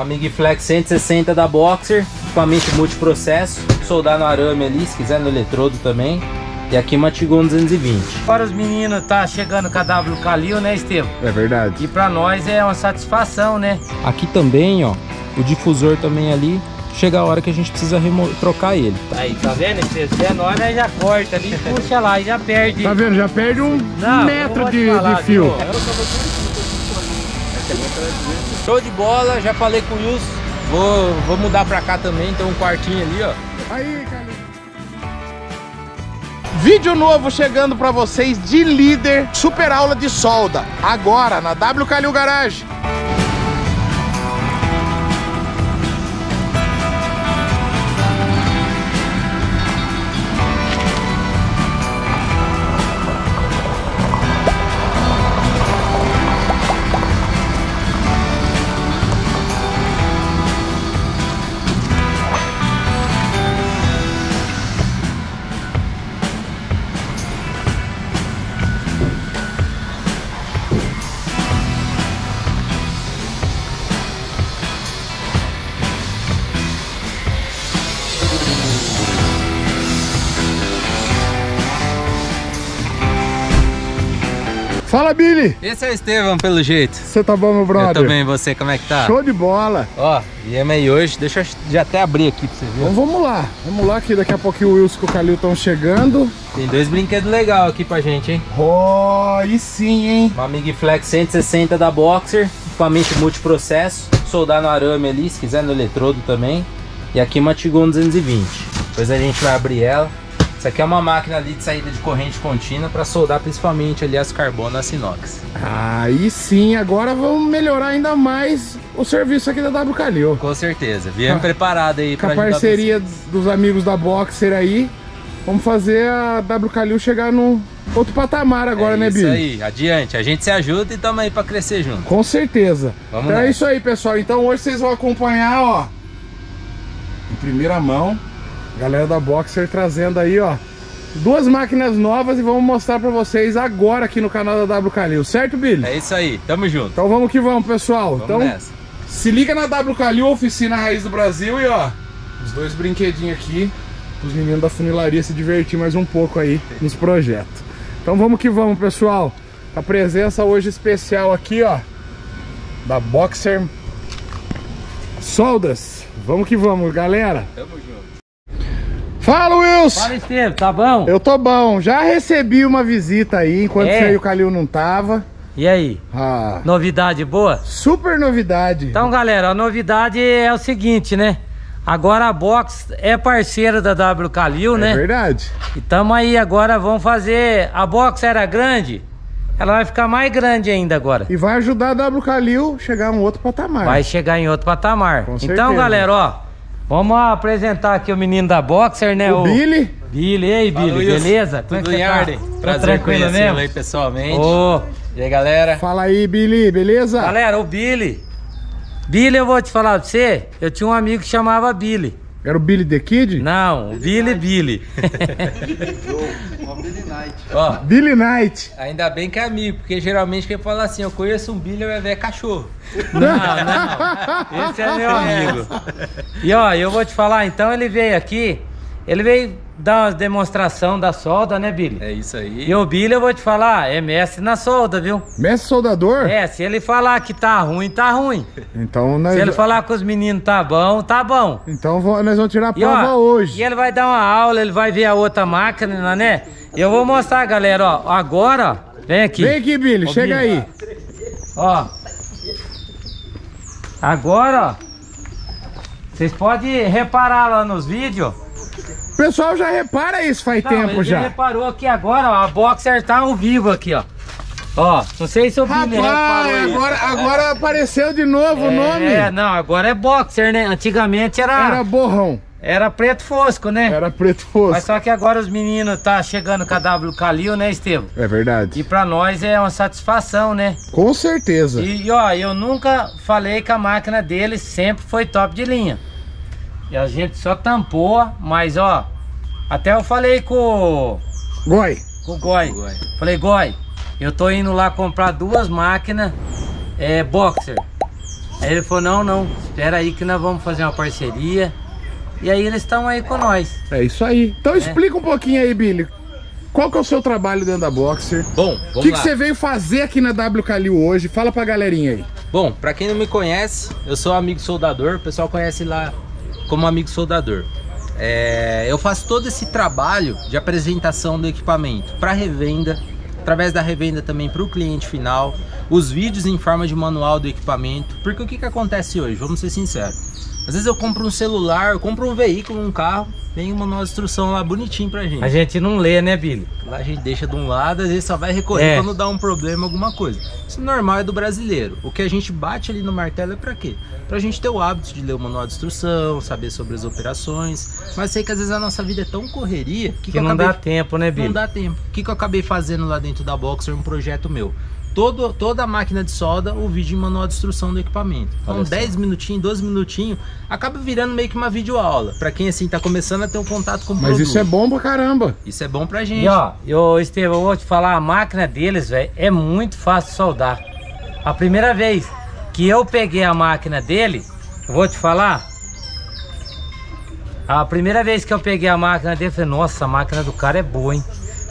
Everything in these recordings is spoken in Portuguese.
Uma MIG Flex 160 da Boxer, equipamento multiprocesso, soldar no arame ali, se quiser no eletrodo também. E aqui uma Tigon 220. Agora os meninos tá chegando com a W Calil, né, Estevam? É verdade. E pra nós é uma satisfação, né? Aqui também, ó, o difusor também ali. Chega a hora que a gente precisa trocar ele. Aí, tá vendo? Se é nós, nós já corta ali, puxa lá e já perde. Tá vendo? Já perde um Não, metro de, falar, de fio. Show de bola, já falei com o Wilson. Vou, vou mudar pra cá também, tem um quartinho ali, ó. Aí, cara. Vídeo novo chegando para vocês de líder, super aula de solda, agora na W Garage. Fala, Billy! Esse é o Estevam, pelo jeito. Você tá bom, meu brother? Eu tô bem, você, como é que tá? Show de bola! Ó, viemos aí hoje, deixa eu já até abrir aqui pra você ver. Então vamos lá, vamos lá que daqui a pouquinho o Wilson e o Calil estão chegando. Tem dois brinquedos legais aqui pra gente, hein? Oh, e sim, hein? Uma MIG Flex 160 da Boxer, equipamento multiprocesso, soldar no arame ali, se quiser no eletrodo também. E aqui uma Tigon 220. Depois a gente vai abrir ela. Isso aqui é uma máquina ali de saída de corrente contínua para soldar principalmente ali as carbonas inox. Aí sim, agora vamos melhorar ainda mais o serviço aqui da W Calil. Com certeza, viemos ah, preparado aí para Com a parceria dos amigos da Boxer aí, vamos fazer a W Calil chegar num outro patamar agora, é né, Billy? Isso aí, adiante. A gente se ajuda e estamos aí para crescer junto. Com certeza. Vamos então nessa. é isso aí, pessoal. Então hoje vocês vão acompanhar, ó, em primeira mão, Galera da Boxer trazendo aí, ó, duas máquinas novas e vamos mostrar pra vocês agora aqui no canal da W Calil, certo, Billy? É isso aí, tamo junto. Então vamos que vamos, pessoal. Vamos então, nessa. se liga na W Calil, oficina Raiz do Brasil e ó, os dois brinquedinhos aqui, os meninos da funilaria se divertir mais um pouco aí nos projetos. Então vamos que vamos, pessoal. A presença hoje especial aqui, ó, da Boxer Soldas. Vamos que vamos, galera. Tamo junto. Fala, Wilson! Fala, Estevam, tá bom? Eu tô bom. Já recebi uma visita aí, enquanto é. você e o Calil não tava. E aí? Ah. Novidade boa? Super novidade. Então, galera, a novidade é o seguinte, né? Agora a Box é parceira da W Calil, é né? É verdade. E tamo aí agora, vamos fazer... A Box era grande, ela vai ficar mais grande ainda agora. E vai ajudar a W Calil chegar a um outro patamar. Vai chegar em outro patamar. Com então, certeza. galera, ó... Vamos apresentar aqui o menino da Boxer, né? O, o Billy. Billy, e aí, Billy, beleza? Como Tudo é em tá? ordem. Prazer conhecê-lo aí pessoalmente. Oh. E aí, galera? Fala aí, Billy, beleza? Galera, o Billy. Billy, eu vou te falar pra você, eu tinha um amigo que chamava Billy. Era o Billy the Kid? Não, Billy Billy. Billy Knight. Ó, Billy Knight. Ainda bem que é amigo, porque geralmente quem fala assim, eu conheço um Billy, vai ver cachorro. Não, não. Esse é meu amigo. E ó, eu vou te falar, então ele veio aqui, ele veio dar uma demonstração da solda, né, Billy? É isso aí. E o Billy, eu vou te falar, é mestre na solda, viu? Mestre soldador? É, se ele falar que tá ruim, tá ruim. Então nós... Se ele falar que os meninos tá bom, tá bom. Então nós vamos tirar a prova e, ó, hoje. E ele vai dar uma aula, ele vai ver a outra máquina, né? Eu vou mostrar, galera, ó. Agora, ó, vem aqui. Vem aqui, Billy, ó, chega Billy. aí. Ó. Agora, ó. Vocês podem reparar lá nos vídeos pessoal já repara isso faz não, tempo já. reparou aqui agora, ó, a Boxer tá ao vivo aqui, ó. Ó, não sei se o Rapaz, agora, agora apareceu de novo é, o nome. É, não, agora é Boxer, né? Antigamente era... Era borrão. Era preto fosco, né? Era preto fosco. Mas só que agora os meninos tá chegando com a W Calil, né, Estevam? É verdade. E pra nós é uma satisfação, né? Com certeza. E, ó, eu nunca falei que a máquina deles sempre foi top de linha. E a gente só tampou, mas ó, até eu falei com o... Goi. Com o Goi. Goi. Falei, Goi, eu tô indo lá comprar duas máquinas é, Boxer. Aí ele falou, não, não, espera aí que nós vamos fazer uma parceria. E aí eles estão aí com nós. É isso aí. Então explica um pouquinho aí, Billy. Qual que é o seu trabalho dentro da Boxer? Bom, O vamos que, lá. que você veio fazer aqui na W Calil hoje? Fala pra galerinha aí. Bom, pra quem não me conhece, eu sou amigo soldador, o pessoal conhece lá como amigo soldador. É, eu faço todo esse trabalho de apresentação do equipamento para revenda, através da revenda também para o cliente final, os vídeos em forma de manual do equipamento, porque o que, que acontece hoje? Vamos ser sinceros. Às vezes eu compro um celular, eu compro um veículo, um carro, vem um manual de instrução lá bonitinho pra gente. A gente não lê, né, Billy? Lá a gente deixa de um lado, às vezes só vai recorrer É. quando dá um problema, alguma coisa. Isso normal é do brasileiro. O que a gente bate ali no martelo é pra quê? Pra gente ter o hábito de ler o manual de instrução, saber sobre as operações. Mas sei que às vezes a nossa vida é tão correria que, Que, eu não acabei dá tempo, né, Billy? não dá tempo. O que, que eu acabei fazendo lá dentro da Boxer? Um projeto meu. Todo, toda a máquina de solda, o vídeo em manual de instrução do equipamento. Então, Olha só. 10 minutinhos, 12 minutinhos, acaba virando meio que uma videoaula. Pra quem assim tá começando a ter um contato com o Mas produto. isso é bom pra caramba. Isso é bom pra gente. E ó, eu, Estevão, eu vou te falar, a máquina deles, velho, é muito fácil de soldar. A primeira vez que eu peguei a máquina dele, eu vou te falar. A primeira vez que eu peguei a máquina dele, eu falei, nossa, a máquina do cara é boa, hein?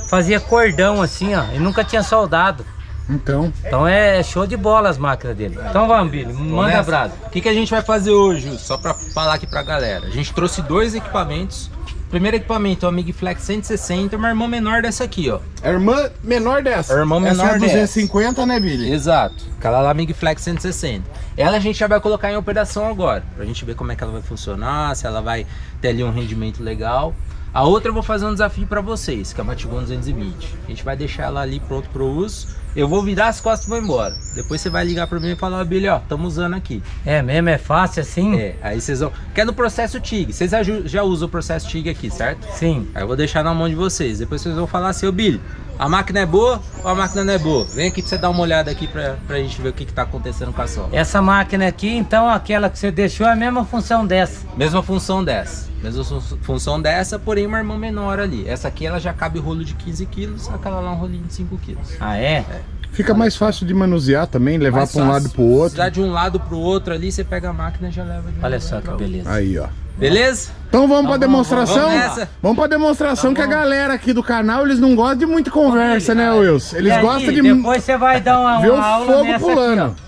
Fazia cordão assim, ó, e nunca tinha soldado. Então, Então é show de bola as máquinas dele. Então vamos, Billy, manda brasa. O que, que a gente vai fazer hoje? Só pra falar aqui pra galera. A gente trouxe dois equipamentos. O primeiro equipamento é o MigFlex 160, uma irmã menor dessa aqui, ó. a irmã menor dessa. A irmã Essa menor é a 250, né, Billy? Exato. Aquela lá MigFlex 160. Ela a gente já vai colocar em operação agora, pra gente ver como é que ela vai funcionar, se ela vai ter ali um rendimento legal. A outra eu vou fazer um desafio pra vocês, que é a Matigon 220. A gente vai deixar ela ali pronto pro uso. Eu vou virar as costas e vou embora. Depois você vai ligar pra mim e falar, ó, Billy, ó, estamos usando aqui. É mesmo, é fácil assim? É, aí vocês vão. Que é no processo TIG. Vocês já, já usam o processo TIG aqui, certo? Sim. Aí eu vou deixar na mão de vocês. Depois vocês vão falar assim, ô Billy, a máquina é boa ou a máquina não é boa? Vem aqui pra você dar uma olhada aqui pra, pra gente ver o que, que tá acontecendo com a sola. Essa máquina aqui, então, aquela que você deixou é a mesma função dessa. Mesma função dessa. Mesma fun- função dessa, porém uma irmã menor ali. Essa aqui ela já cabe rolo de 15 quilos, aquela lá um rolinho de 5 quilos. Ah, é? Fica mais fácil de manusear também, levar pra um lado e pro outro. Precisar de um lado pro outro ali, você pega a máquina e já leva de um Olha lado só que beleza. Aí, ó. Beleza? Então vamos pra vamos, demonstração? vamos nessa. Vamos pra demonstração Tá que a galera aqui do canal, eles não gostam de muita conversa, né, Wilson? Eles aí, gostam de Depois você vai dar uma, ver o uma aula fogo nessa pulando. aqui,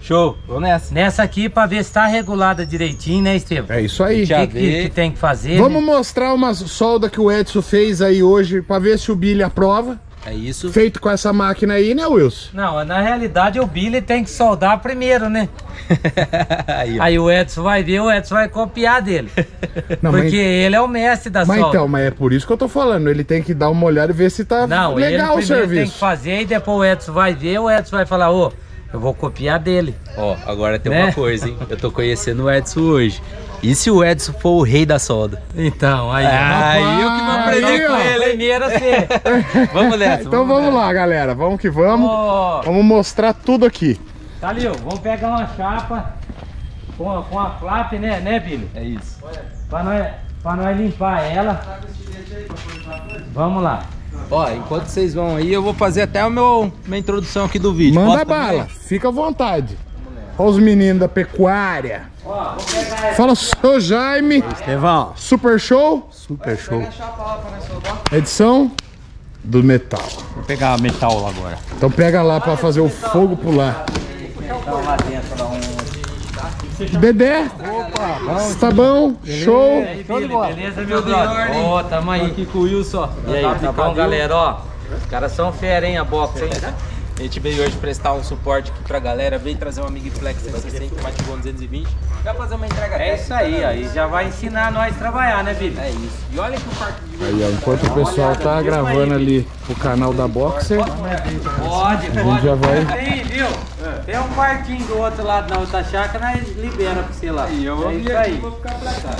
Show, vamos nessa. Nessa aqui pra ver se tá regulada direitinho, né, Estevam? É isso aí. O Já que, que, que tem que fazer? Vamos né? mostrar uma solda que o Edson fez aí hoje pra ver se o Billy aprova. É isso. Feito com essa máquina aí, né, Wilson? Não, na realidade o Billy tem que soldar primeiro, né? Aí. Aí o Edson vai ver, o Edson vai copiar dele. Não, porque mas, ele é o mestre da mas solda. então, mas é por isso que eu tô falando. Ele tem que dar uma olhada e ver se tá Não, legal o ele primeiro tem que serviço. fazer e depois o Edson vai ver, o Edson vai falar, ô, eu vou copiar dele. Ó, agora tem Né? uma coisa, hein? Eu tô conhecendo o Edson hoje. E se o Edson for o rei da solda? Então, aí. Aí eu que vou aprender aí, com ó. ele, hein? Primeiro você. Vamos nessa. Então vamos lá, galera. Vamos que vamos. Ô, Vamos mostrar tudo aqui. Calil, vamos pegar uma chapa com, a- com a flap, né, né, Billy? É isso. Pra nós, pra nós limpar ela. Vamos lá. Ó, enquanto vocês vão aí, eu vou fazer até a meu, minha introdução aqui do vídeo. Manda Posso também? bala, fica à vontade. Olha os meninos da pecuária. Ó, vou pegar essa. Fala, seu Jaime. Estevão, Super show. super show. Edição do metal. Vou pegar metal lá agora. Então pega lá pra fazer o fogo pular. Então lá dentro lá um. Dedé. Tá bom? Show. E aí, beleza, meu brother? Ó, tamo aí. Aqui com o Wilson. E aí, tá bom, galera? Ó, os caras são fera, hein, a box, hein? A gente veio hoje prestar um suporte aqui pra galera, veio trazer uma Mig Flex 160 Matigon 220. Vai fazer uma entrega É isso aí, aí já vai ensinar nós a trabalhar, né, Billy? É isso. E olha que o parque de Aí, ó, enquanto o pessoal tá gravando ali o canal da Boxer, Pode, pode. já vai- Tem, viu? Tem um quartinho do outro lado na outra chácara, nós libera pra você lá. E eu vou é vir isso aqui aí. vou ficar pra cá.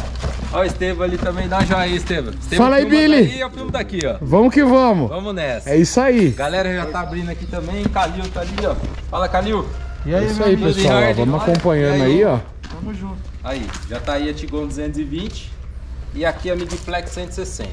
Ó o Estevam ali também, dá uma joia aí, Estevam. Estevam Fala aí, Billy. daí, eu filmo daqui, ó. vamos que vamos. Vamos nessa. É isso aí. Galera já tá abrindo aqui também, Calil tá ali, ó. Fala, Calil. É isso aí, pessoal. ó? Vamos Olha, acompanhando e aí, ó. Aí, já tá aí a Tigon 220 e aqui a Mig Flex 160.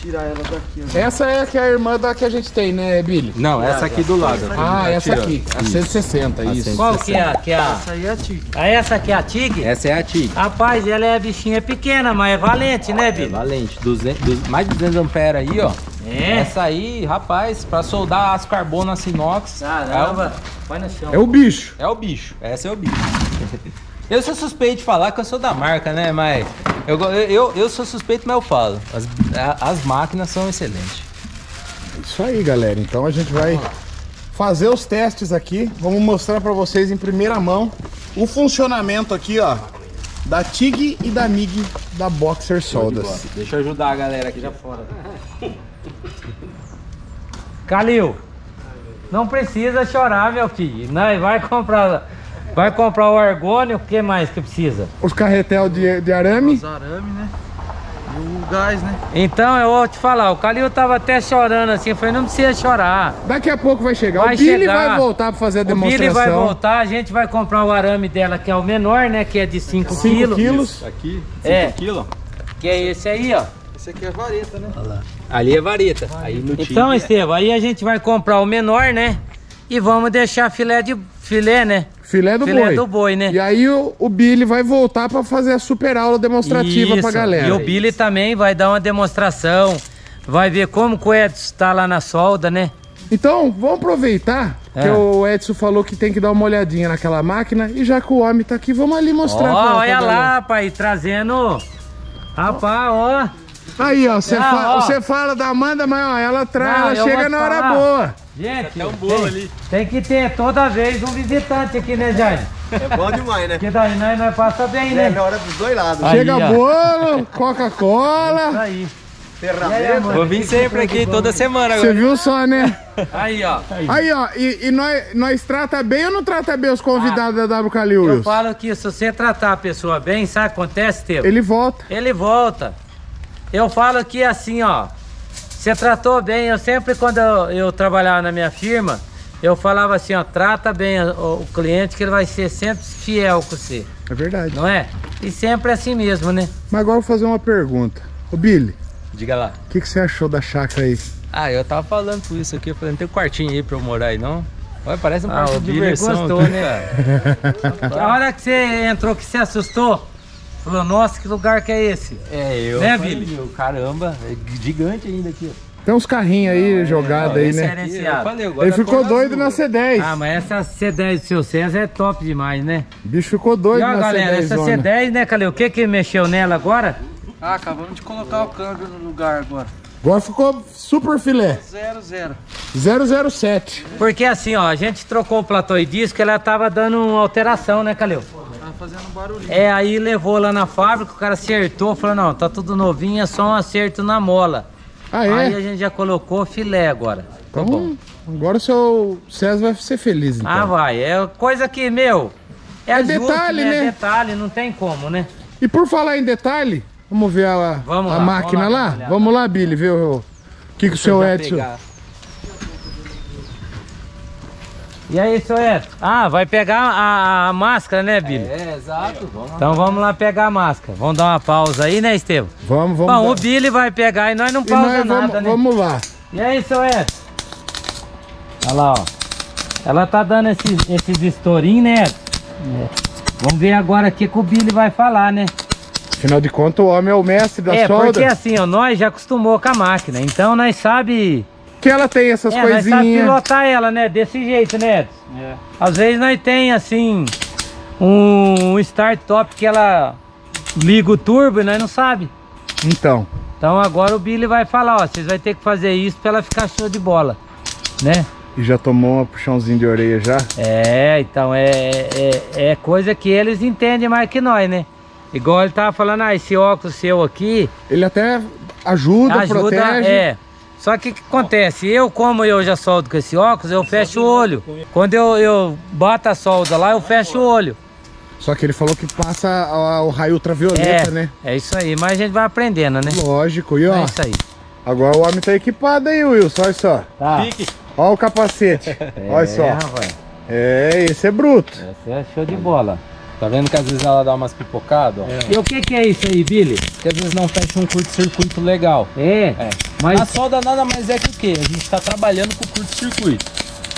Tirar ela daqui. ó. Essa é a que é a irmã da que a gente tem, né, Billy? Não, essa aqui do lado. Ah, Tá essa aqui, a 160, isso. Qual que é, a- que é a... Essa aí é a Tigre. Ah, essa aqui é a Tig? Essa é a Tig. Rapaz, ela é bichinha pequena, mas é valente, né, É Billy? valente. 200, du- mais de 200 amperes aí, ó. É. Essa aí, rapaz, pra soldar aço carbono, aço inox. Caramba, põe no chão. É o bicho. É o bicho, essa é o bicho. Eu sou suspeito de falar que eu sou da marca, né? Mas eu, eu, eu sou suspeito, mas eu falo. As, as máquinas são excelentes. Isso aí, galera. Então a gente vai fazer os testes aqui. Vamos mostrar pra vocês em primeira mão o funcionamento aqui, ó, da TIG e da MIG da Boxer Soldas. Deixa eu ajudar a galera aqui já fora. Calil, não precisa chorar, meu filho. Não, vai comprar, vai comprar o argônio, o que mais que precisa? Os carretel de, de arame. Os arame, né? E o gás, né? Então eu vou te falar, o Calil tava até chorando assim, eu falei, não precisa chorar. Daqui a pouco vai chegar. Vai o Billy chegar. vai voltar pra fazer a O Billy demonstração. vai voltar, a gente vai comprar o arame dela, que é o menor, né? Que é de 5 5 quilos. quilos. Aqui, 5 É. quilos. Que é esse aí, ó. Esse aqui é vareta, né? Ali é vareta. Aí no Então, é- Estevam, aí a gente vai comprar o menor, né? E vamos deixar filé de filé, né? Filé do Filé boi. do boi, né? E aí o, o Billy vai voltar pra fazer a super aula demonstrativa pra Isso. galera. E o Billy também vai dar uma demonstração. Vai ver como que o Edson tá lá na solda, né? Então, vamos aproveitar que É. o Edson falou que tem que dar uma olhadinha naquela máquina e já que o homem tá aqui, vamos ali Ó, mostrar. pra- pra olha galera. lá, pai, trazendo. Rapaz, ó. Aí, ó, você Ah, fa- ó. fala da Amanda, mas ó, ela, tra... Não, ela chega na hora falar. boa. Gente, um bolo tem, ali. tem que ter toda vez um visitante aqui, né, Jair? É bom demais, né? Porque daí nós, nós passa bem, É né? na hora dos dois lados. Aí, Chega ó. bolo, Isso Coca-Cola. aí. Ferramenta. Vou vir sempre aqui, toda semana Você agora. viu só, né? Aí, ó. Aí, ó, e, e nós, nós trata bem ou não trata bem os convidados da W Eu Calil? falo que se você tratar a pessoa bem, sabe o que acontece, Teu? Ele volta. Ele volta. Eu falo que assim, ó. Você tratou bem. Eu sempre, quando eu, eu trabalhava na minha firma, eu falava assim, ó, trata bem o, o cliente que ele vai ser sempre fiel com você, É verdade. não é? E sempre assim mesmo, né? Mas agora eu vou fazer uma pergunta. Ô, Billy, Diga lá. o que, que você achou da chácara aí? Ah, eu tava falando por isso aqui. Eu falei, não tem um quartinho aí pra eu morar aí, não? Olha, parece um Ah, quarto o de Billy diversão. gostou, aqui, né? cara. A hora que você entrou, que você assustou, falou, nossa, que lugar que é esse? É, eu. Né, falei, Billy? meu, Caramba, é gigante ainda aqui. ó. Tem uns carrinhos aí jogados aí, né? eu falei, agora Ele ficou doido na azul. C10. Ah, mas essa C10 do seu César é top demais, né? O bicho ficou doido E ó, na galera, C10. essa zona. C10, né, Calil? O que que mexeu nela agora? Ah, acabamos de colocar o câmbio no lugar agora. Agora ficou super filé. Zero, zero. 007. Porque assim, ó, a gente trocou o platô e disco, ela tava dando uma alteração, né, Calil? Fazendo barulhinho. É, aí levou lá na fábrica, o cara acertou, falou, não, tá tudo novinho, é só um acerto na mola. Ah, Aí é? a gente já colocou filé agora. Ficou bom. Então, agora o seu César vai ser feliz, então. Ah, vai, é coisa que, meu, é, É ajuste, detalhe, né? É detalhe, não tem como, né? E por falar em detalhe, vamos ver a, Vamos a lá, máquina vamos lá, lá? vamos lá. Billy, ver o, o que, que o seu Edson... pegar. E aí, seu Edson? Ah, vai pegar a, a máscara, né, Billy? É, exato. Vamos lá. Então vamos lá pegar a máscara. Vamos dar uma pausa aí, né, Estevam? Vamos, vamos. Bom, dar- o Billy vai pegar e nós não pausa nós nada, vamos, né? vamos lá. E aí, seu Edson? Olha lá, ó. Ela tá dando esses, esses estourinhos, né, Edson? É. Vamos ver agora o que, que o Billy vai falar, né? Afinal de contas, o homem é o mestre da é, solda. porque assim, ó, nós já acostumou com a máquina, então nós sabe, Que ela tem essas é, nós sabe coisinhas. pilotar ela, né? Desse jeito, né, Edson? Às vezes nós tem, assim, um start top que ela liga o turbo e nós não sabe. Então, Então agora o Billy vai falar, ó, vocês vão ter que fazer isso pra ela ficar show de bola, né? e já tomou um puxãozinho de orelha já? É, então é, é, é coisa que eles entendem mais que nós, né? Igual ele tava falando, ah, esse óculos seu aqui Ele até ajuda, ajuda, protege. é. Só que o que acontece? Eu, como eu já soldo com esse óculos, eu fecho o olho. Quando eu, eu bato a solda lá, eu fecho o olho. Só que ele falou que passa a- o raio É, ultravioleta, né? é isso aí, mas a gente vai aprendendo, né? Lógico. E ó, É isso aí. agora o homem tá equipado aí, Wilson. Olha só. Tá. Olha o capacete. Olha É, só. rapaz. É, esse é bruto. Esse é show de bola. Tá vendo que às vezes ela dá umas pipocadas, ó? E o que que é isso aí, Billy? Que às vezes não fecha um curto-circuito legal. É, É. mas A solda nada mais é que o quê? A gente está trabalhando com curto-circuito.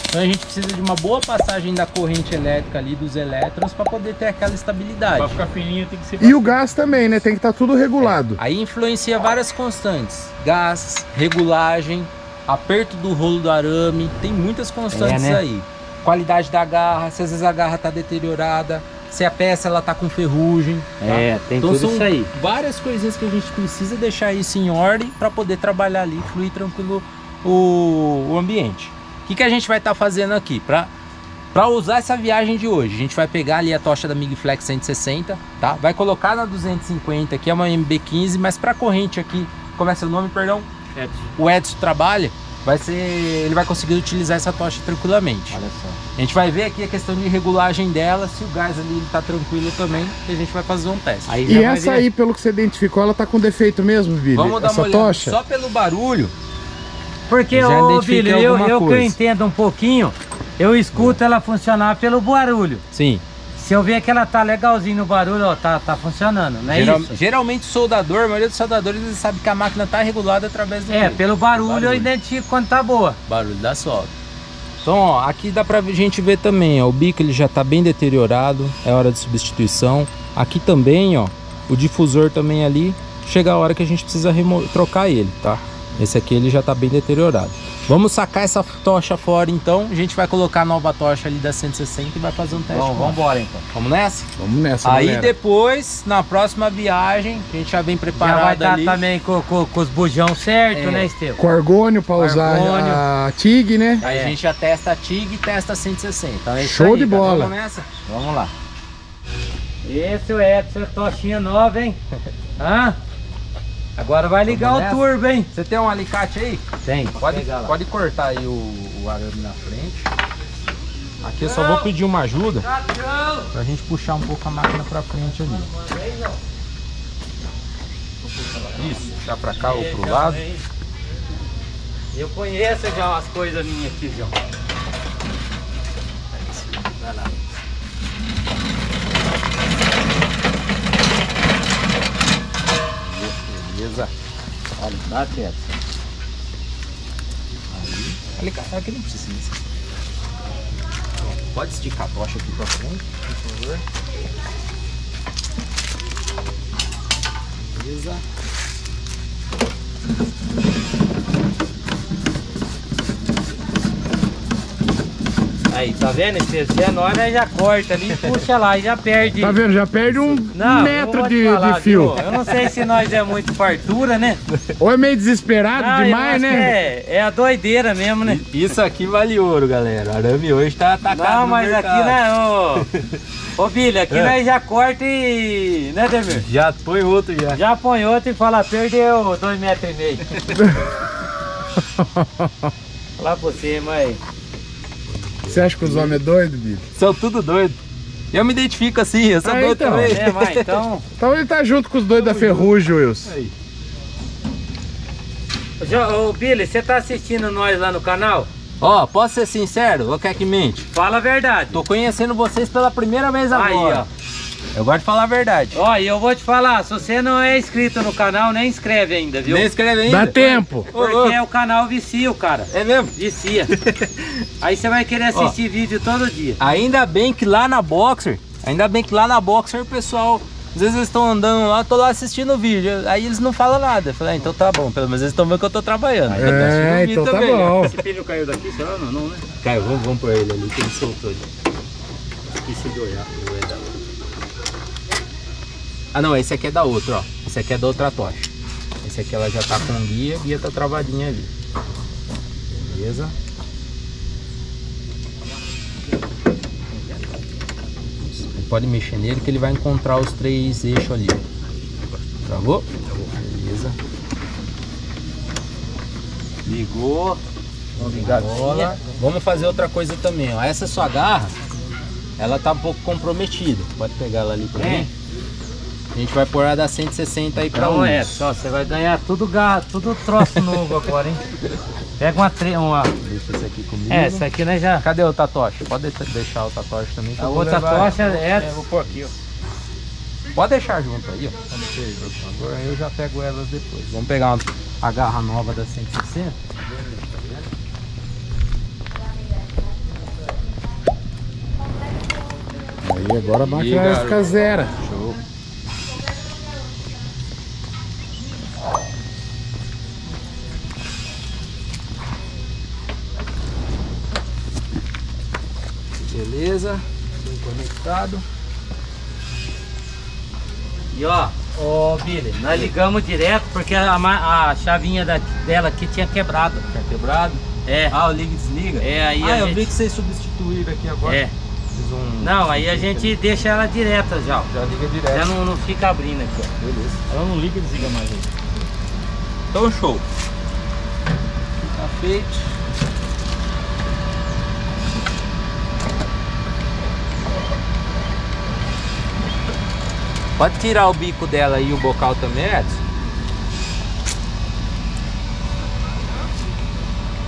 Então a gente precisa de uma boa passagem da corrente elétrica ali, dos elétrons, para poder ter aquela estabilidade. Pra ficar fininho tem que ser E o gás também, né? Tem que estar tudo regulado. Aí influencia várias constantes: gás, regulagem, aperto do rolo do arame, tem muitas constantes É, né? aí. Qualidade da garra, se às vezes a garra tá deteriorada, se a peça ela tá com ferrugem. tá? É, tem Então tudo são isso aí. várias coisinhas que a gente precisa deixar isso em ordem para poder trabalhar ali, fluir tranquilo o, o ambiente. O que, que a gente vai estar fazendo aqui? Para para usar essa viagem de hoje, a gente vai pegar ali a tocha da MigFlex 160, tá? Vai colocar na 250, que é uma MB15, mas para corrente aqui, como é seu nome, perdão? Edson. O Edson trabalha, vai ser, ele vai conseguir utilizar essa tocha tranquilamente. Olha só. A gente vai ver aqui a questão de regulagem dela, se o gás ali está tranquilo também, e a gente vai fazer um teste. Aí E essa aí, pelo que você identificou, ela tá com defeito mesmo, Billy? Vamos dar essa uma olhada tocha? só pelo barulho. Porque, ô Billy, eu, eu que eu entendo um pouquinho, eu escuto ela funcionar pelo barulho. Sim. Se eu ver que ela tá legalzinho no barulho, ó, tá, tá funcionando, não é Geral- isso? Geralmente soldador, a maioria dos soldadores eles sabe que a máquina está regulada através do É, pelo barulho, eu Barulho. identifico quando tá boa. barulho da solda. Então, ó, aqui dá pra gente ver também, ó, o bico ele já tá bem deteriorado, é hora de substituição. Aqui também, ó, o difusor também ali, chega a hora que a gente precisa trocar ele, tá? Esse aqui ele já tá bem deteriorado. Vamos sacar essa tocha fora então, a gente vai colocar a nova tocha ali da 160 e vai fazer um teste. Bom, vamos embora então. Vamos nessa? Vamos nessa, Aí galera. depois, na próxima viagem, a gente já vem Já vai preparado estar ali. também com, com, com os bujão certo, É. né, Estevam? Com argônio pra usar Argônio. a TIG, né? Aí É. a gente já testa a TIG e testa a 160. Então é isso Show aí, de cara. bola. Vamos nessa? Vamos lá. Esse é Edson, tochinha nova, hein? Hã? Agora vai ligar Vamos o nessa? turbo, hein? Você tem um alicate aí? Tem. Pode, lá. pode cortar aí o, o arame na frente. Aqui eu só vou pedir uma ajuda pra gente puxar um pouco a máquina pra frente ali. Isso, puxar pra cá ou pro lado. Eu conheço já umas coisas minhas aqui, João. Beleza. Olha, dá quieto. Alicate aqui não precisa. Ó, Pode esticar a tocha aqui pra frente, por favor. Beleza. Aí, tá vendo? Se se é nóis, nós já corta ali, puxa lá e já perde. Tá vendo? Já perde um Não, metro de, falar, de fio. viu? Eu não sei se nós é muito fartura, né? Ou é meio desesperado Não, demais, né? É, é a doideira mesmo, né? Isso aqui vale ouro, galera. O arame hoje tá atacado Não, no mas aqui, né, ô... Ô, Billy, aqui É. nós já corta e... Né, Demir? Já põe outro já. Já põe outro e fala, perdeu dois metros e meio. Lá pra você, mas... Você acha que os homens é doido, Billy? São tudo doido. Eu me identifico assim, eu sou Ah, doido então. também. É, mas então... Então ele tá junto com os doidos da ferrugem, Wilson. Já, ô, Billy, você tá assistindo nós lá no canal? Ó, posso ser sincero? Ou quer que mente? Fala a verdade. Tô conhecendo vocês pela primeira vez Aí, agora. ó. Eu gosto de falar a verdade. Ó, e eu vou te falar, se você não é inscrito no canal, nem inscreve ainda, viu? Nem escreve ainda. Dá tempo. Ô, louco. Porque o canal vicia o cara. É mesmo? Vicia. Aí você vai querer assistir vídeo todo dia. Ainda bem que lá na Boxer, ainda bem que lá na Boxer o pessoal, às vezes eles estão andando lá, eu tô lá assistindo o vídeo, aí eles não falam nada. Eu falei, ah, então tá bom, pelo menos eles estão vendo que eu tô trabalhando. Eu tô assistindo o É, vídeo então tá também, ó. bom. Esse pneu caiu daqui, será? Não, não, né? Caio, vamos, vamos pôr ele ali que ele soltou ali. Esqueci de olhar. Ah não, esse aqui é da outra, ó. Esse aqui é da outra tocha. Esse aqui ela já tá com guia, guia tá travadinha ali. Beleza. Pode mexer nele que ele vai encontrar os três eixos ali. Travou? Beleza. Ligou. Vamos ligar agora. Vamos fazer outra coisa também, ó. Essa sua garra, ela tá um pouco comprometida. Pode pegar ela ali pra É. mim. A gente vai pôr a da 160 aí pra Então um. é, só você vai ganhar tudo, ga- tudo troço novo agora, hein? Pega uma, tre- uma... Deixa esse aqui comigo. É, essa aqui nós já... Cadê o tatoche? Pode deixar- o tatoche também. que A outra tocha é... vou pôr aqui, ó. Pode deixar junto aí, ó. Agora eu já pego elas depois. Vamos pegar uma- a garra nova da 160. Aí agora a máquina vai ficar zero. Beleza, bem conectado. E ó, ô Billy, nós ligamos direto porque a, a chavinha da- dela aqui tinha quebrado. Tá quebrado? É, Ah, o liga e desliga? é aí ah, eu gente... vi que vocês substituíram aqui agora. É, um... não, aí a gente deixa ela direta já. ó. Já liga Já direto. não, não fica abrindo aqui, ó. Beleza. Ela não liga e desliga mais aí. Então show. Tá feito. Pode tirar o bico dela e o bocal também, Edson?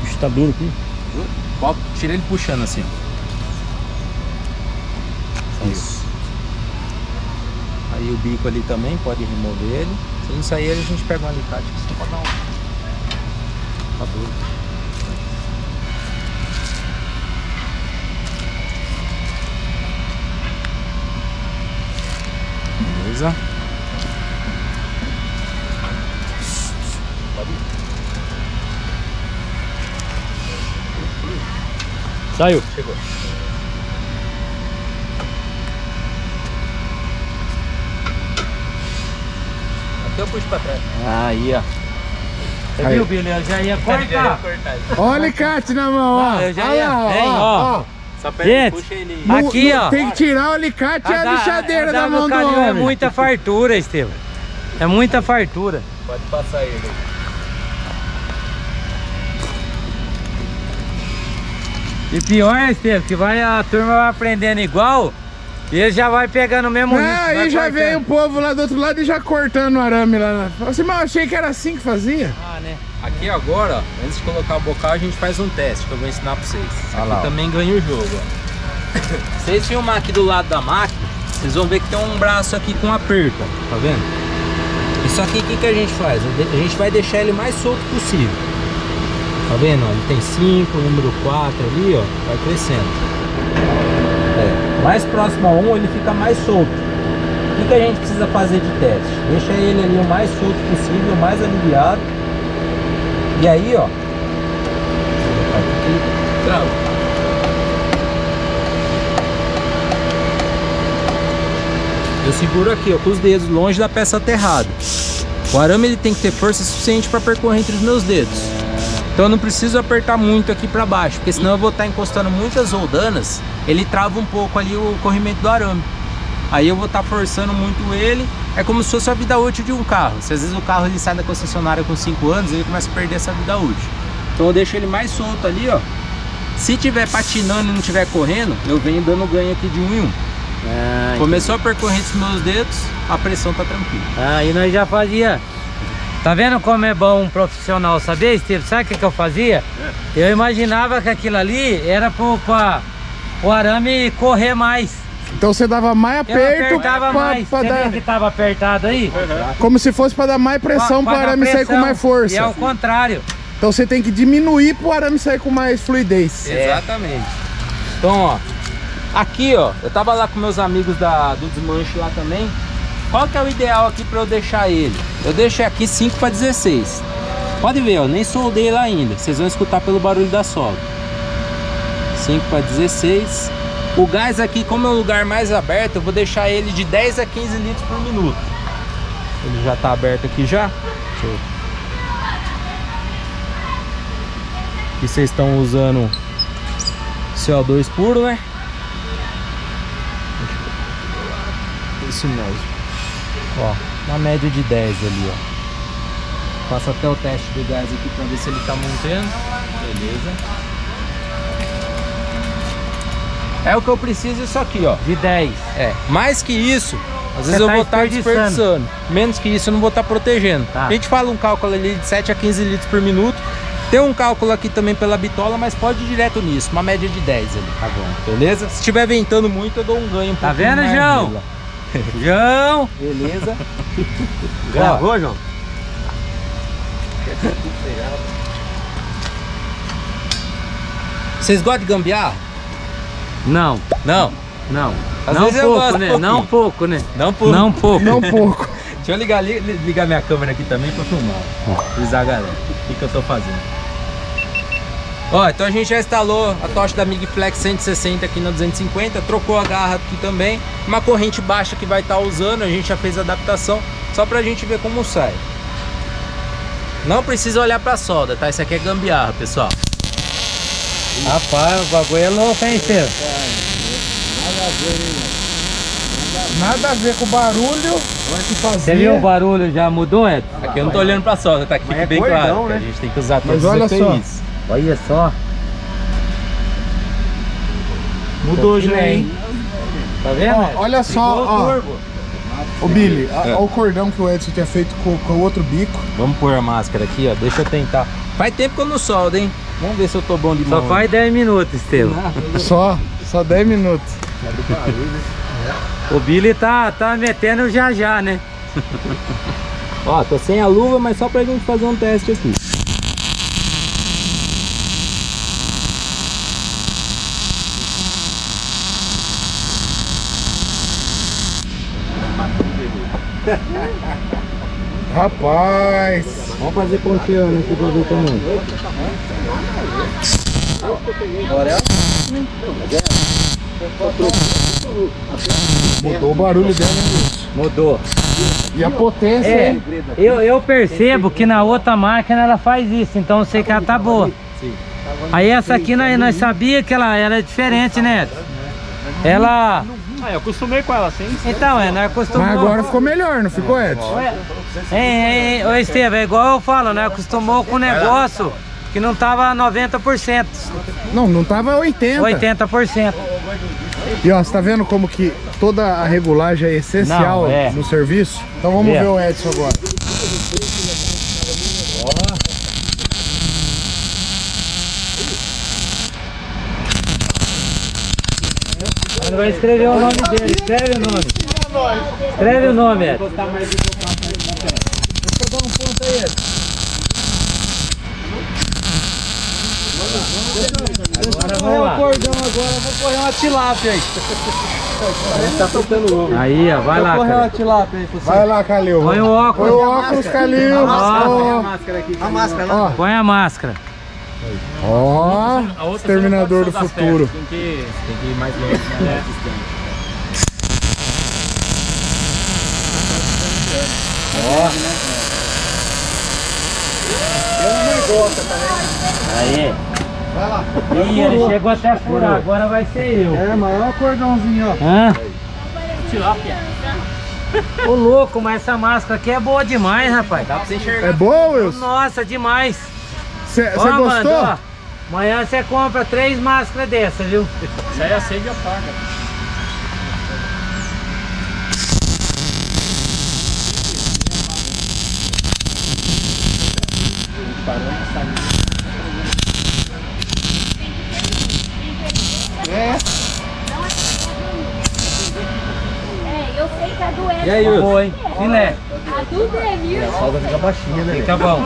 Bicho, tá duro aqui. Pode, tira ele puxando assim. Isso. Aí o bico ali também, pode remover ele. Se não sair, a gente pega um alicate aqui só pra dar um. Tá duro. Beleza. Saiu. Chegou. Até eu puxo pra trás. Aí, ó. Você Aí. viu, Billy? Eu já ia cortar. Ó o alicate na mão, ó. Não, eu já Olha ia- lá, ó, ó. ó. Só Gente, puxa ele. Aqui, não- ó. Tem que tirar o alicate e a, lixadeira a da mão do Calil homem. é muita fartura, Estevam. É muita fartura. Pode passar ele. E pior, Estevam, que vai, a turma vai aprendendo igual e ele já vai pegando o mesmo É, aí já cortando. veio o povo lá do outro lado e já cortando o arame lá. Falei assim, mas eu achei que era assim que fazia. Ah, né? Aqui agora, ó, antes de colocar o bocal, a gente faz um teste que eu vou ensinar pra vocês. Isso aqui também ganha o jogo, ó. Vocês filmar aqui do lado da máquina, vocês vão ver que tem um braço aqui com aperto, ó. tá vendo? Isso aqui, o que, que a gente faz? A gente vai deixar ele mais solto possível. Tá vendo? ó? Ele tem 5, número 4 ali, ó, vai crescendo. Mais próximo a 1 um, ele fica mais solto. O que, que a gente precisa fazer de teste? Deixa ele ali o mais solto possível, o mais aliviado. E aí, ó. Trava. Eu seguro aqui, ó, com os dedos longe da peça aterrada. O arame ele tem que ter força suficiente para percorrer entre os meus dedos. Então eu não preciso apertar muito aqui para baixo, porque senão eu vou estar encostando muitas roldanas, ele trava um pouco ali o corrimento do arame. Aí eu vou estar forçando muito ele, é como se fosse a vida útil de um carro. Se às vezes o carro ele sai da concessionária com 5 anos, ele começa a perder essa vida útil. Então eu deixo ele mais solto ali, ó. Se tiver patinando e não tiver correndo, eu venho dando ganho aqui de um em um. Ah, Começou a percorrer os meus dedos, a pressão tá tranquila. Aí nós já fazia. Tá vendo como é bom um profissional saber, Estevam? Sabe o que, que eu fazia? Eu imaginava que aquilo ali era pro, pra, o arame correr mais. Então você dava mais Eu aperto apertava pra, mais. pra Você dar. que tava apertado aí? Como se fosse pra dar mais pressão pra dar arame sair com pressão. mais força. E é o contrário. Então você tem que diminuir pro arame sair com mais fluidez. Exatamente. Então, ó, aqui, ó, eu tava lá com meus amigos da, do desmanche lá também. Qual que é o ideal aqui pra eu deixar ele? Eu deixei aqui 5 para 16. Pode ver, ó, nem soldei lá ainda. Vocês vão escutar pelo barulho da solda. 5 para 16. O gás aqui, como é um lugar mais aberto, eu vou deixar ele de 10 a 15 litros por minuto. Ele já tá aberto aqui já. Aqui vocês estão usando CO2 puro, né? Isso mesmo. Ó, na média de 10 ali, ó. Faço até o teste do gás aqui pra ver se ele tá mantendo. Beleza. É o que eu preciso isso aqui, ó. De 10. É, mais que isso, às vezes Você eu tá vou estar desperdiçando. desperdiçando. Menos que isso eu não vou estar protegendo. Tá. A gente fala um cálculo ali de 7 a 15 litros por minuto. Tem um cálculo aqui também pela bitola, mas pode ir direto nisso, uma média de 10 ali. Tá bom. Beleza? Se estiver ventando muito, eu dou um ganho um Tá vendo, João? argila. João! Beleza? Gravou, João? Vocês gostam de gambiarra? Não, Não. não. Às não vezes eu pouco, gosto um né? pouquinho. Não pouco, né? Não por... Não pouco. Não pouco. Deixa eu ligar, li- li- ligar minha câmera aqui também pra filmar. Avisar a galera. O que, que eu tô fazendo. Ó, então a gente já instalou a tocha da Mig Flex 160 aqui na 250, trocou a garra aqui também, uma corrente baixa que vai estar usando, a gente já fez a adaptação, só pra gente ver como sai. Não precisa olhar pra solda, tá? Isso aqui é gambiarra, pessoal. Rapaz, o bagulho é louco, hein, Estevam? Nada a ver com o barulho que fazia. Você viu o barulho já mudou, Ed? Aqui eu não tô olhando pra solda, tá? Fique é bem cordão, claro, né? a gente tem que usar Mas todos olha os só. Olha só. Mudou já, hein? Tá vendo? Ó, olha só, ó. Ô Billy, ó, ó o cordão que o Edson tinha feito com, com o outro bico. Vamos pôr a máscara aqui, ó. Deixa eu tentar. Faz tempo que eu não soldo, hein? Vamos ver se eu tô bom de Só mão. faz 10 minutos, Estevam. Só, só 10 minutos. O Billy tá, tá metendo já já, né? Ó, tô sem a luva, mas só pra gente fazer um teste aqui. Rapaz. Vamos fazer ponteando aqui pra ver também. Mudou o barulho dela, hein, Mudou. E a potência, É, hein? eu, eu percebo que na outra máquina ela faz isso, então eu sei que ela tá boa. Aí essa aqui nós, nós sabia que ela era diferente, né? Ela. Ah, eu acostumei com ela assim. Então, é, nós acostumamos. Mas agora ficou melhor, não ficou, Edson? Ei, ei, ei, ô Estevam, é igual eu falo, né? Acostumou com um negócio que não tava 90%, Não, não tava 80. 80%. E ó, você tá vendo como que toda a regulagem é essencial Não, é. no serviço? Então vamos É. ver o Edson agora. Ele vai escrever o nome dele, escreve o nome. Escreve o nome, Ed. Agora vamos lá. Cordão agora, eu vou correr uma tilápia aí. Aí, ó, vai lá, Vou correr uma tilápia aí pra você. Vai lá, Calil. Põe o óculos. Põe o óculos, Calil. Ó, A máscara, né? põe a máscara. Ó, ó, Exterminador do futuro. Tem que... Tem que ir mais longe, né? Aí. Ih, ele chegou até a furar, agora vai ser eu. É, mas olha o cordãozinho, ó. Hã? Ô louco, mas essa máscara aqui é boa demais, rapaz. Dá pra você enxergar. É bom, Wilson? Nossa, demais. Você Ó, mano, gostou? ó, Amanhã você compra três máscaras dessas, viu? Isso aí acende e apaga. É, Edson E aí, Wilson? Boa, hein? Filé. a do Demir Fica bom.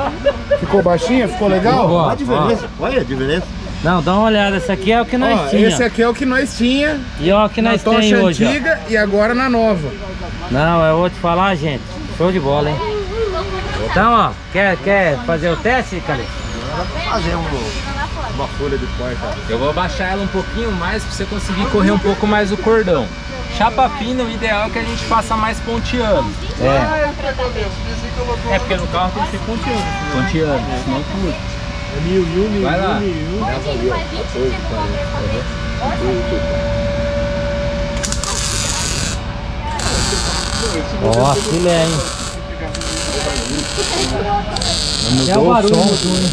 Ficou baixinha? Ficou legal? Ó, Olha a diferença. Olha a diferença. Não, dá uma olhada. Esse aqui é o que nós Ó, tínhamos. esse aqui é o que nós tinha E ó o que na nós temos hoje, ó. antiga e agora na nova. Não, eu vou te falar, gente. Show de bola, hein? Então, ó, quer, quer fazer o teste, Cali? Fazer um, uma folha de porta. Eu vou baixar ela um pouquinho mais pra você conseguir correr um pouco mais o cordão. Chapa fina, o ideal é que a gente faça mais ponteando. É. É porque no carro tem que ser ponteando. Ponteando, senão tudo. Vai lá. faz 20 segundos Ó, filé, hein? Até o barulho mudou, hein?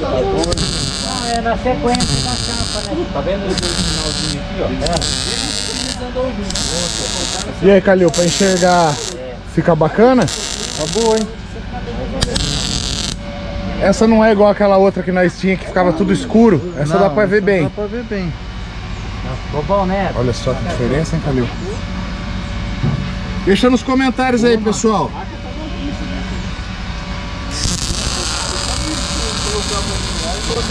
Não, é na sequência da chapa, né? Tá vendo esse finalzinho aqui, ó? E aí, Calil, pra enxergar fica bacana? Tá boa, hein? Essa não é igual aquela outra que nós tinha que ficava tudo escuro. Essa dá pra ver bem. Dá pra ver bem. Ficou bom, né? Olha só que diferença, hein, Calil? Deixa nos comentários aí, pessoal. Tá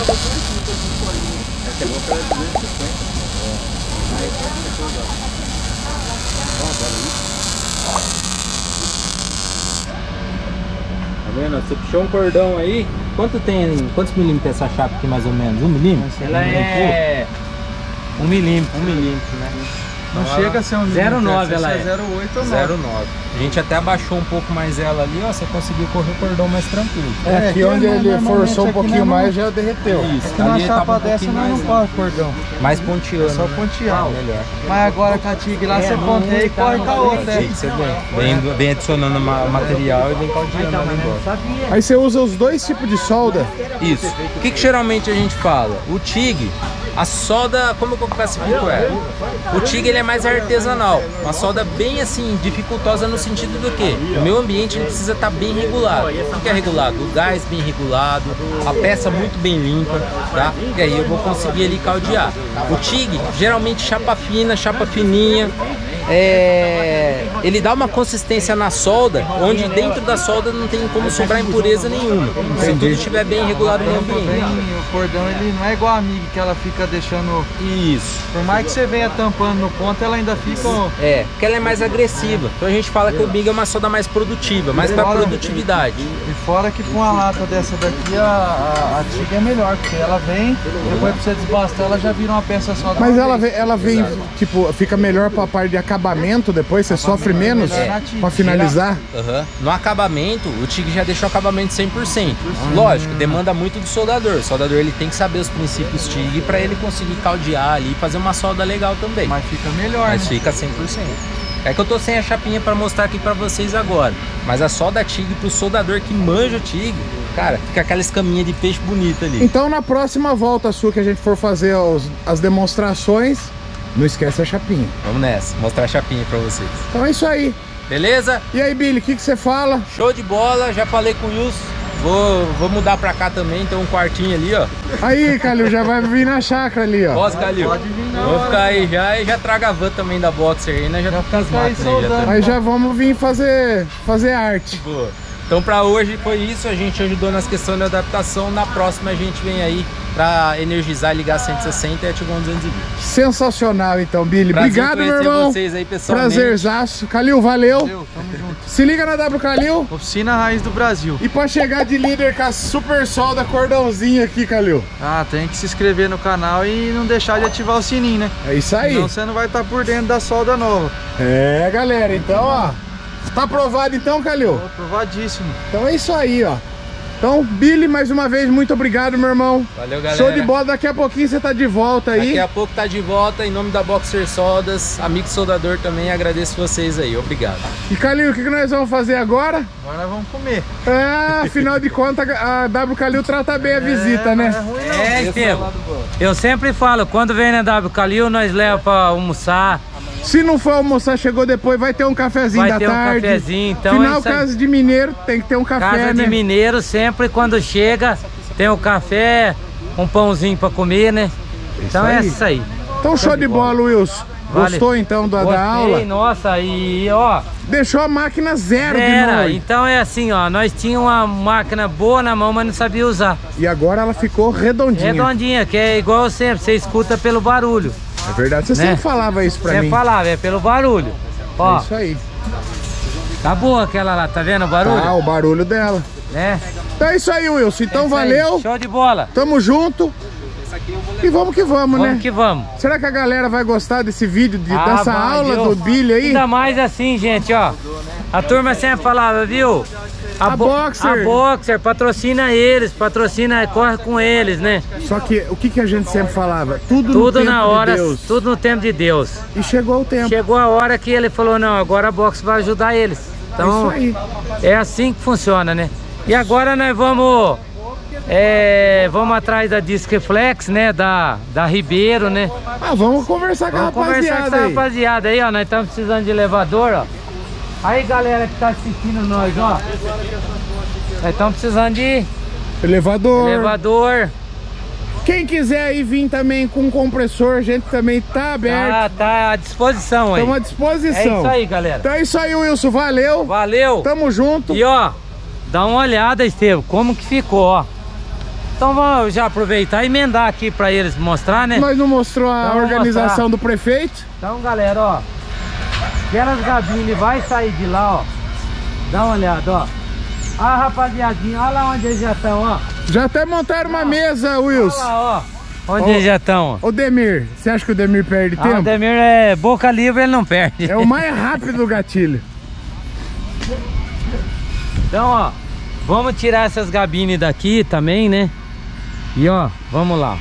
vendo? Você puxou um cordão aí. Quanto tem. Quantos milímetros essa chapa aqui mais ou menos? Um milímetro? Ela é um milímetro. Um milímetro, né? Não Então chega a ser um 0,9 ela é. 0,8 ou 9. 0,9. A gente até abaixou um pouco mais ela ali, ó. Você conseguiu correr o cordão mais tranquilo. É, aqui aqui onde é ele forçou um aqui pouquinho não- mais já derreteu. Isso. Ali tava chapa um dessa pouquinho nós não corre cordão. mais ponteando. Só né? pontear. Ah, melhor. Mas agora com a Tig lá você ponteia e corre com a outra. é. Sim, você vem, vem, vem adicionando ma- material e vem caldeando ela embora. Sabia. Aí você usa os dois tipos de solda. Isso. O que, que geralmente a gente fala? O TIG, a solda, como que eu classifico ela? O TIG ele é mais artesanal, uma solda bem assim, dificultosa no sentido do que? O meu ambiente ele precisa estar bem regulado. O que é regulado? O gás bem regulado, a peça muito bem limpa, tá? E aí eu vou conseguir ali caldear. O TIG, geralmente chapa fina, chapa fininha, é, ele dá uma consistência na solda, onde dentro da solda não tem como sobrar impureza nenhuma. Se tudo estiver bem regulado no Bem, ambiente. o cordão ele não é igual a MIG que ela fica deixando. Isso. Por mais que você venha tampando no ponto, ela ainda fica. É, porque ela é mais agressiva. Então a gente fala que o Big é uma solda mais produtiva, mais para produtividade. E fora que com uma lata dessa daqui, a, a, a Tig é melhor, porque ela vem, depois pra você desbastar, ela já vira uma peça só Mas ela vem, ela vem tipo, fica melhor pra parte de acabamento depois, você sofre menos É. pra finalizar. Aham. No acabamento, o TIG já deixa o acabamento 100%. Lógico, demanda muito do soldador. O soldador ele tem que saber os princípios TIG para ele conseguir caldear ali e fazer uma solda legal também. Mas fica melhor, Mas né? fica 100%. É que eu tô sem a chapinha para mostrar aqui para vocês agora. Mas a solda TIG pro soldador que manja o TIG, cara, fica aquela escaminha de peixe bonita ali. Então na próxima volta sua que a gente for fazer os- as demonstrações, não esquece a chapinha. Vamos nessa, mostrar a chapinha para vocês. Então é isso aí. Beleza? E aí, Billy, o que, que você fala? Show de bola, já falei com o Wilson. Vou, vou mudar pra cá também, tem um quartinho ali, ó. Aí, Calil, já vai vir na chácara ali, ó. Posso, Calil? Pode vir na Vou hora. ficar aí já e já traga a van também da Boxer aí, né? Já, já fica as fica aí máquinas aí, já tá. Aí já vamos vir fazer, fazer arte. Boa. Então pra hoje foi isso, a gente ajudou nas questões da adaptação. Na próxima a gente vem aí pra energizar, ligar 160 e ativar um 220. Sensacional, então, Billy. Prazer Obrigado, meu irmão. vocês aí pessoalmente. Prazerzaço. Calil, valeu. Valeu, tamo junto. Se liga na W Calil. Oficina Raiz do Brasil. E pra chegar de líder com a super solda cordãozinho aqui, Calil. Ah, tem que se inscrever no canal e não deixar de ativar o sininho, né? É isso aí. Senão você não vai estar por dentro da solda nova. É, galera. Então, ó. Tá aprovado então, Calil? Tô aprovadíssimo. Então é isso aí, ó. Então, Billy, mais uma vez, muito obrigado, meu irmão. Valeu, galera. Show de bola. Daqui a pouquinho você tá de volta aí. Daqui a pouco tá de volta, em nome da Boxer Soldas, amigo soldador também, agradeço vocês aí, obrigado. E, Calil, o que que nós vamos fazer agora? Agora nós vamos comer. É, afinal de contas, a W Calil trata bem a visita, Não é né? ruim não. É, Estevam. Eu sempre falo, quando vem na W Calil, nós leva pra almoçar. Se não for almoçar, chegou depois, vai ter um cafezinho Vai da ter um tarde. cafezinho, então Final, é casa de mineiro, tem que ter um café, Casa né? de mineiro, sempre quando chega, tem o café, um pãozinho pra comer, né? Então é isso aí. Então, show de bola, Wilson. Vale. Gostou, então, da, da Gostei, aula? nossa, e ó, Deixou a máquina zero de era, novo. então é assim, ó, nós tínhamos uma máquina boa na mão, mas não sabia usar. E agora ela ficou redondinha. Redondinha, que é igual sempre, você escuta pelo barulho. É verdade, você Né? sempre falava isso pra Você mim. falava, é pelo barulho. É Ó, isso aí. tá boa aquela lá, tá vendo o barulho? Ah, o barulho dela. Né? Então é isso aí, Wilson. Então É isso aí, valeu. Show de bola. Tamo junto. E vamos que vamos, Vamos né? que vamos. Será que a galera vai gostar desse vídeo, de- Ah, dessa aula viu? do Billy aí? Ainda mais assim, gente, ó. A turma sempre falava, viu? A Bo- Boxer. A Boxer patrocina eles, patrocina, corre com eles, né? Só que o que, que a gente sempre falava? Tudo, Tudo na de hora, Deus. tudo no tempo de Deus. E chegou o tempo. Chegou a hora que ele falou, não, agora a Box vai ajudar eles. É Então, é assim que funciona, né? E agora nós vamos É, vamos atrás da Disqueflex, né? Da, da Ribeiro, né? Ah, vamos conversar com a Vamos conversar com rapaziada essa aí. rapaziada aí, ó. Nós estamos precisando de elevador, ó. Aí, galera que tá assistindo nós, ó. Nós estamos precisando de Elevador. elevador. Quem quiser aí vir também com compressor, a gente também tá aberto. Tá, tá à disposição aí. Estamos à É disposição. isso aí, galera. Então é isso aí, Wilson. Valeu. Valeu. Tamo junto. E ó, dá uma olhada, Estevam, como que ficou, ó. Então vamos já aproveitar e emendar aqui pra eles mostrar, né? Nós não mostrou a Então, organização mostrar. do prefeito. Então, galera, ó. Aquelas gabines vai sair de lá, ó. Dá uma olhada, ó. Ah, rapaziadinha, olha lá onde eles já estão, ó. Já até montaram uma mesa, Olha Wilson. lá, ó. Onde Ó. eles já estão, ó. Ô Demir, você acha que o Demir perde Ah, o tempo? Demir é boca livre, ele não perde. É o mais rápido do gatilho. Então, ó, vamos tirar essas gabines daqui também, né? E ó, vamos lá.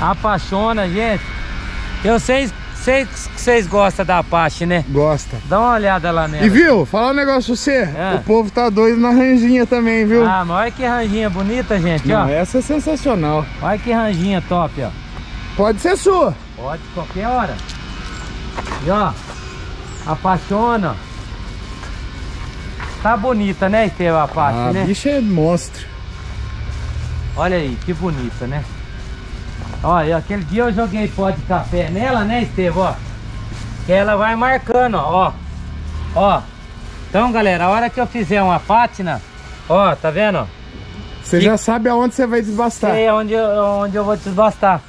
Apaixona, gente. Eu sei, sei que vocês gostam da Apache, né? Gosta. Dá uma olhada lá nela. E viu, falar um negócio pra você. É. O povo tá doido na ranjinha também, viu? Ah, mas olha que ranjinha bonita, gente, Não, ó. essa é sensacional. Olha que ranjinha top, ó. Pode ser sua. Pode qualquer hora. E ó, apaixona. Tá bonita, né, Estevão, a Apache, a né? bicha é monstro. Olha aí, que bonita, né? Olha, aquele dia eu joguei pó de café nela, né, Estevão, ó. Que ela vai marcando, ó. Ó. Então, galera, a hora que eu fizer uma pátina, ó, tá vendo? Você E- já sabe aonde você vai desbastar. Sei onde, eu- onde eu vou desbastar.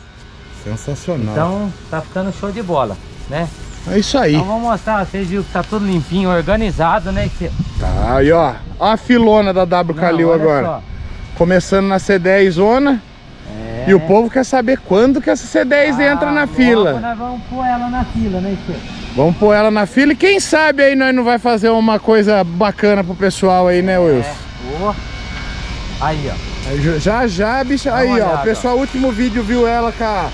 Sensacional. Então, tá ficando show de bola, né? é isso aí. Então, vou mostrar, vocês viram que tá tudo limpinho, organizado, né? Tá, aí ó. Ó a filona da W Calil olha agora. só. Começando na C10 zona. É. E o povo quer saber quando que essa C10 entra Ah, na logo fila. Nós vamos pôr ela na fila, né, Estevão? Vamos pôr ela na fila e quem sabe aí nós não vai fazer uma coisa bacana pro pessoal aí, né, Wilson? É. Boa. Aí, ó. Já já, bicha. Dá Aí, ó. olhada, O pessoal, último vídeo viu ela com a,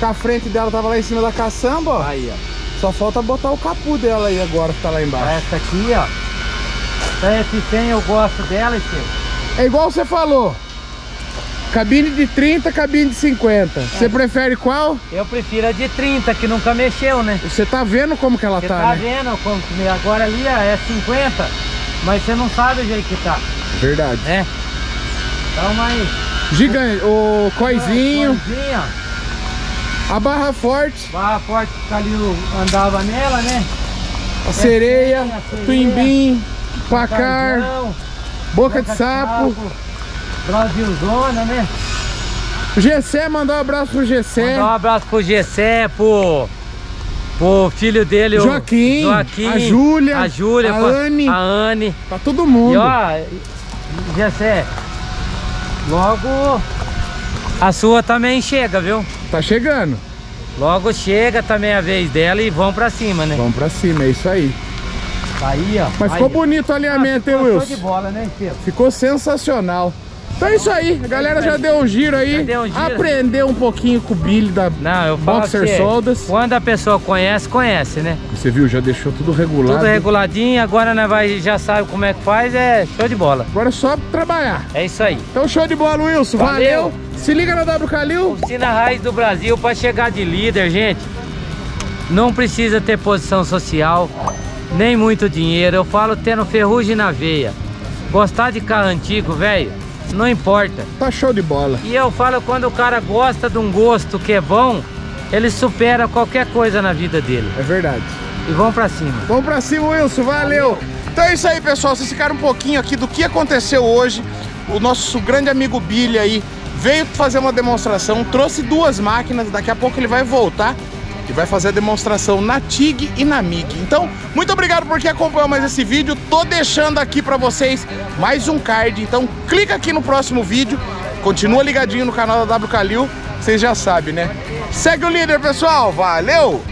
com a frente dela, tava lá em cima da caçamba, ó. Aí, ó. Só falta botar o capu dela aí agora que tá lá embaixo. Essa aqui, ó. Essa F100 eu gosto dela, Estevão. É igual você falou. Cabine de 30, cabine de 50. É. Você prefere qual? Eu prefiro a de 30, que nunca mexeu, né? Você tá vendo como que ela Você tá, tá né? vendo como que agora ali é 50, mas você não sabe o jeito que tá, Verdade. né? Então, mas... Gigante. O coisinho, Coisinha, a barra forte, barra forte que o Calil andava nela, né? a sereia, o sereia, tuimbim, Carvão, boca de sapo. Brasilzona, né? O Gessé, mandar um abraço pro Gessé. Mandar um abraço pro Gessé, pro, pro filho dele, o Joaquim, Joaquim, a Júlia, a, Júlia, a pra- Anne. a Anne. Pra todo mundo. E ó, Gessé, logo a sua também chega, viu? Tá chegando. Logo chega também a vez dela e vão pra cima, né? Vamos pra cima, é isso aí. Aí, ó. Mas aí, ficou bonito o Ah, alinhamento, hein, ficou show Wilson? de bola, né, Estevam? Ficou sensacional. Então é isso aí, a galera já deu um giro aí, Já deu um giro. aprendeu um pouquinho com o Billy da Não, eu falo Boxer Soldas. quando a pessoa conhece, conhece, né? Você viu, já deixou tudo regulado. Tudo reguladinho, agora nós vai, já sabe como é que faz, é show de bola. Agora é só trabalhar. É isso aí. Então show de bola, Wilson. Valeu. Valeu. Se liga no W Calil. Oficina Raiz do Brasil para chegar de líder, gente. Não precisa ter posição social, nem muito dinheiro. Eu falo tendo ferrugem na veia. Gostar de carro antigo, velho, não importa. Tá show de bola. E eu falo quando o cara gosta de um gosto que é bom, ele supera qualquer coisa na vida dele. É verdade. E vão pra cima. Vamos pra cima, Wilson. Valeu. Então é isso aí, pessoal. Vocês ficaram um pouquinho aqui do que aconteceu hoje. O nosso grande amigo Billy aí veio fazer uma demonstração, trouxe duas máquinas. Daqui a pouco ele vai voltar e vai fazer a demonstração na TIG e na MIG. Então, muito obrigado por quem acompanhou mais esse vídeo. Tô deixando aqui pra vocês mais um card. Então, clica aqui no próximo vídeo. Continua ligadinho no canal da W Calil. Vocês já sabem, né? Segue o líder, pessoal. Valeu!